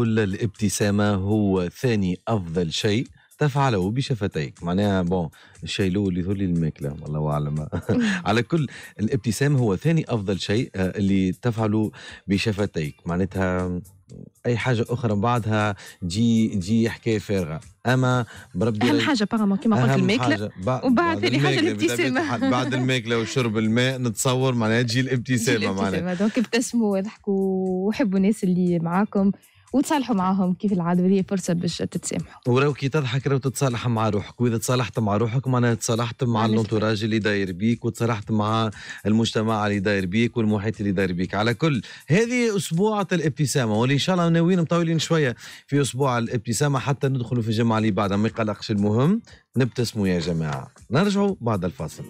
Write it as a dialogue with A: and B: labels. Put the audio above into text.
A: الابتسامة هو ثاني أفضل شيء تفعله بشفتيك. معناها بون الشيء يظهر لي الماكلة والله أعلم. على كل الابتسام هو ثاني أفضل شيء آه، اللي تفعله بشفتيك. معناتها أي حاجة أخرى بعدها تجي تجي حكاية فارغة. أما
B: بربي أهم حاجة بارامون كما قلت الماكلة وبعد ثاني حاجة الابتسامة.
A: بعد الماكلة وشرب الماء نتصور معناها تجي الابتسامة
B: معناها. Donc ابتسموا وضحكوا وحبوا الناس اللي معاكم. وتصالحوا معاهم كيف العادة؟ هذه فرصة باش تتسامحوا.
A: ولو كي تضحك لو تتصالح مع روحك. وإذا تصالحت مع روحك معناها تصالحت مع ال entourage اللي داير بيك وتصالحت مع المجتمع اللي داير بيك والمحيط اللي داير بيك. على كل هذه أسبوع الابتسامة. واللي إن شاء الله ناويين مطولين شوية في أسبوع الابتسامة حتى ندخلوا في الجمعه اللي بعدها. ما يقلقش المهم نبتسموا يا جماعة. نرجعوا بعد الفاصل.